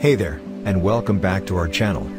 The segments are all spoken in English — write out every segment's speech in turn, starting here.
Hey there, and welcome back to our channel.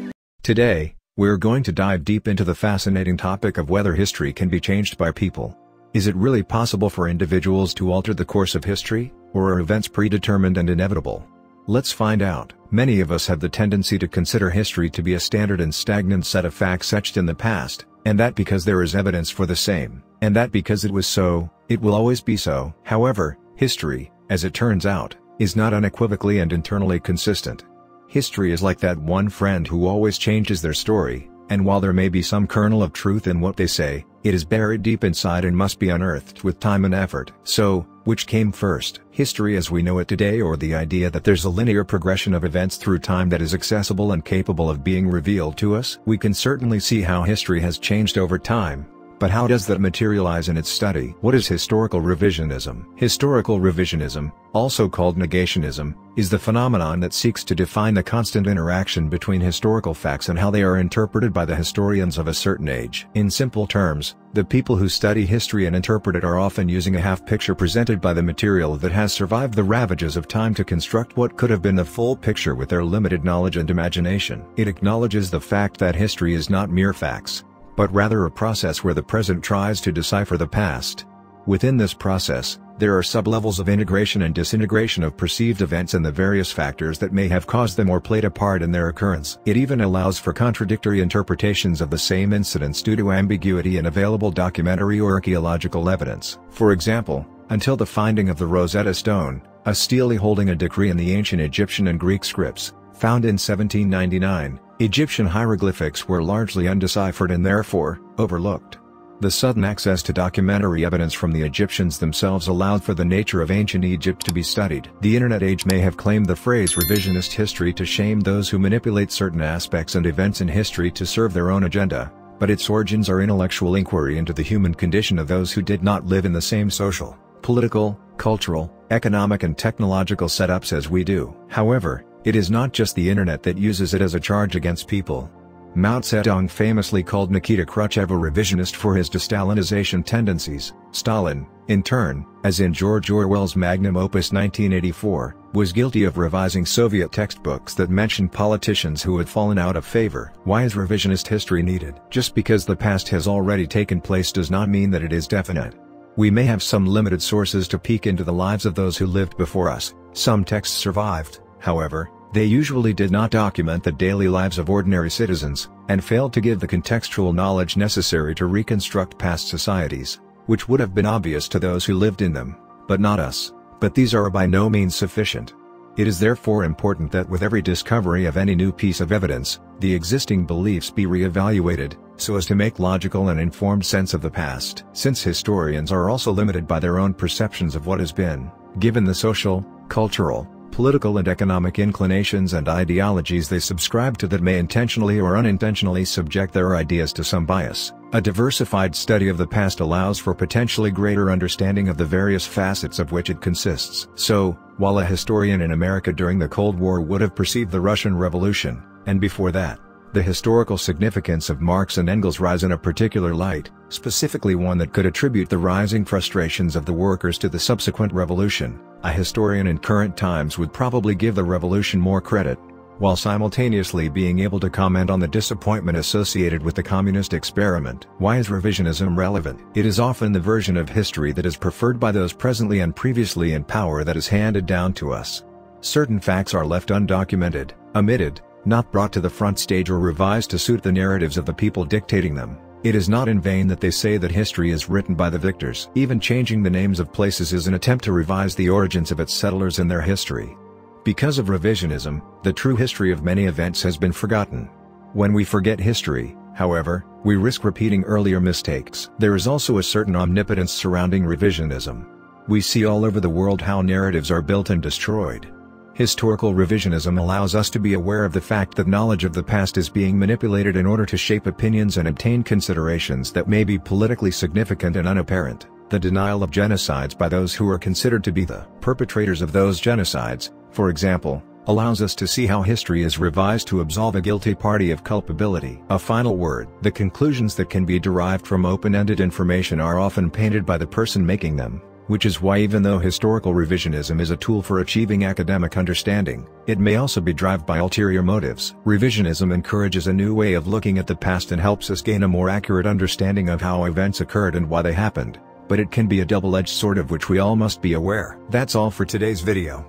Today, we're going to dive deep into the fascinating topic of whether history can be changed by people. Is it really possible for individuals to alter the course of history, or are events predetermined and inevitable? Let's find out. Many of us have the tendency to consider history to be a standard and stagnant set of facts etched in the past, and that because there is evidence for the same, and that because it was so, it will always be so. However, history, as it turns out, is not unequivocally and internally consistent. History is like that one friend who always changes their story, and while there may be some kernel of truth in what they say, it is buried deep inside and must be unearthed with time and effort. So, which came first, history as we know it today or the idea that there's a linear progression of events through time that is accessible and capable of being revealed to us? We can certainly see how history has changed over time, but how does that materialize in its study? What is historical revisionism? Historical revisionism, also called negationism, is the phenomenon that seeks to define the constant interaction between historical facts and how they are interpreted by the historians of a certain age. In simple terms, the people who study history and interpret it are often using a half-picture presented by the material that has survived the ravages of time to construct what could have been the full picture with their limited knowledge and imagination. It acknowledges the fact that history is not mere facts, but rather a process where the present tries to decipher the past. Within this process, there are sublevels of integration and disintegration of perceived events and the various factors that may have caused them or played a part in their occurrence. It even allows for contradictory interpretations of the same incidents due to ambiguity in available documentary or archaeological evidence. For example, until the finding of the Rosetta Stone, a stele holding a decree in the ancient Egyptian and Greek scripts, found in 1799, Egyptian hieroglyphics were largely undeciphered and therefore, overlooked. The sudden access to documentary evidence from the Egyptians themselves allowed for the nature of ancient Egypt to be studied. The internet age may have claimed the phrase revisionist history to shame those who manipulate certain aspects and events in history to serve their own agenda, but its origins are intellectual inquiry into the human condition of those who did not live in the same social, political, cultural, economic and technological setups as we do. However, it is not just the internet that uses it as a charge against people. Mao Zedong famously called Nikita Khrushchev a revisionist for his de-Stalinization tendencies. Stalin, in turn, as in George Orwell's magnum opus 1984, was guilty of revising Soviet textbooks that mentioned politicians who had fallen out of favor. Why is revisionist history needed? Just because the past has already taken place does not mean that it is definite. We may have some limited sources to peek into the lives of those who lived before us, some texts survived, However, they usually did not document the daily lives of ordinary citizens, and failed to give the contextual knowledge necessary to reconstruct past societies, which would have been obvious to those who lived in them, but not us. But these are by no means sufficient. It is therefore important that with every discovery of any new piece of evidence, the existing beliefs be re-evaluated, so as to make logical and informed sense of the past. Since historians are also limited by their own perceptions of what has been, given the social, cultural, political and economic inclinations and ideologies they subscribe to that may intentionally or unintentionally subject their ideas to some bias. A diversified study of the past allows for potentially greater understanding of the various facets of which it consists. So, while a historian in America during the Cold War would have perceived the Russian Revolution, and before that, the historical significance of Marx and Engels rise in a particular light, specifically one that could attribute the rising frustrations of the workers to the subsequent revolution. A historian in current times would probably give the revolution more credit, while simultaneously being able to comment on the disappointment associated with the communist experiment. Why is revisionism relevant? It is often the version of history that is preferred by those presently and previously in power that is handed down to us. Certain facts are left undocumented, omitted, not brought to the front stage or revised to suit the narratives of the people dictating them. It is not in vain that they say that history is written by the victors. Even changing the names of places is an attempt to revise the origins of its settlers and their history. Because of revisionism, the true history of many events has been forgotten. When we forget history, however, we risk repeating earlier mistakes. There is also a certain omnipotence surrounding revisionism. We see all over the world how narratives are built and destroyed. Historical revisionism allows us to be aware of the fact that knowledge of the past is being manipulated in order to shape opinions and obtain considerations that may be politically significant and unapparent. The denial of genocides by those who are considered to be the perpetrators of those genocides, for example, allows us to see how history is revised to absolve a guilty party of culpability. A final word. The conclusions that can be derived from open-ended information are often painted by the person making them, Which is why even though historical revisionism is a tool for achieving academic understanding, it may also be driven by ulterior motives. Revisionism encourages a new way of looking at the past and helps us gain a more accurate understanding of how events occurred and why they happened, but it can be a double-edged sword of which we all must be aware. That's all for today's video.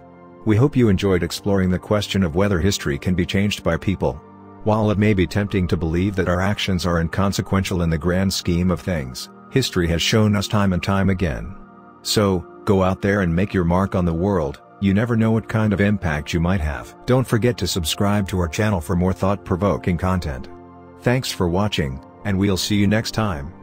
We hope you enjoyed exploring the question of whether history can be changed by people. While it may be tempting to believe that our actions are inconsequential in the grand scheme of things, history has shown us time and time again. So, go out there and make your mark on the world, you never know what kind of impact you might have. Don't forget to subscribe to our channel for more thought-provoking content. Thanks for watching, and we'll see you next time.